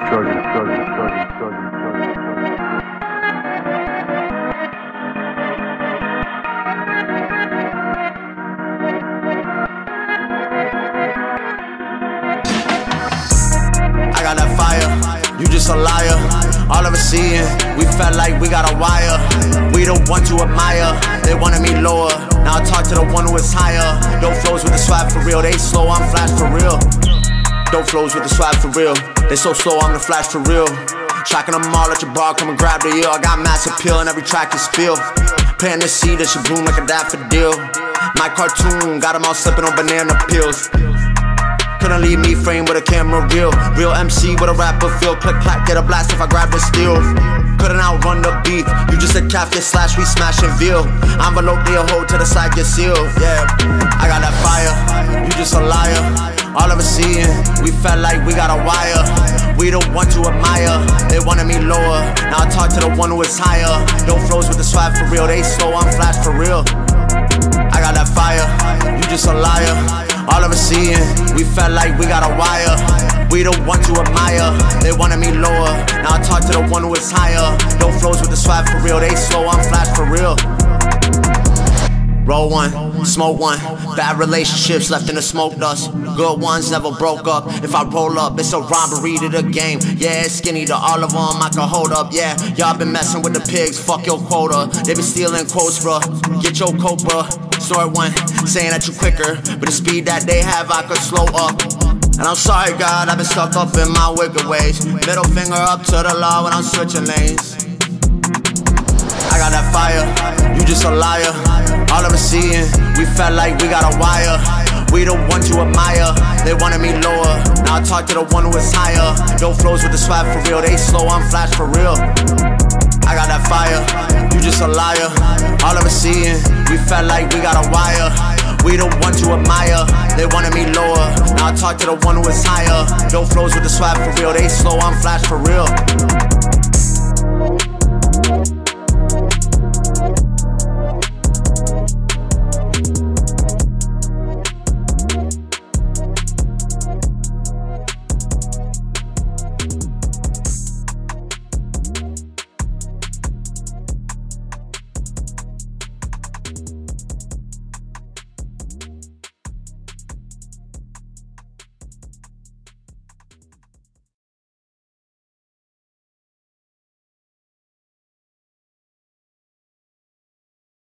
I got that fire, you just a liar. All of a seeing, we felt like we got a wire. We the ones to admire, they wanted me lower. Now I talk to the one who is higher. No flows with the swag for real, they slow, I'm flash for real. Dope flows with the swag for real, they so slow, I'm the flash for real. Tracking them all at your bar, come and grab the ear. I got mass appeal and every track is spill. Planting the seed that should bloom like a daffodil. My cartoon got them all slipping on banana peels. Couldn't leave me framed with a camera reel. Real MC with a rapper feel. Click clack, get a blast if I grab the steel. Couldn't outrun the beef. You just a calf, get slash, we smash and veal. Envelope, they a hold to the side, get sealed. Yeah, I got that fire. You just a liar. All of us seeing, we felt like we got a wire. We the ones you admire. They wanted me lower. Now I talk to the one who is higher. Don't flows with the swag for real. They slow, I'm flash for real. I got that fire. You just a liar. All of us seeing, we felt like we got a wire. We the ones you admire. They wanted me lower. Now I talk to the one who is higher. Don't flows with the swag for real. They slow, I'm flash for real. Roll one, smoke one. Bad relationships left in the smoke dust. Good ones never broke up. If I roll up, it's a robbery to the game. Yeah, it's skinny to all of them. I can hold up. Yeah, y'all been messing with the pigs. Fuck your quota. They been stealing quotes, bruh. Get your coke, bruh. One, saying that you quicker. But the speed that they have, I could slow up. And I'm sorry, God, I've been stuck up in my wicked ways. Middle finger up to the law when I'm switching lanes. Got that fire, you just a liar. All of us seeing, we felt like we got a wire. We the ones you admire, they wanted me lower. Now I talk to the one who is higher. Dope flows with the swag for real, they slow, I'm flash for real. I got that fire, you just a liar. All of us seeing, we felt like we got a wire. We the ones you admire, they wanted me lower. Now I talk to the one who is higher. Dope flows with the swag for real, they slow, I'm flash for real.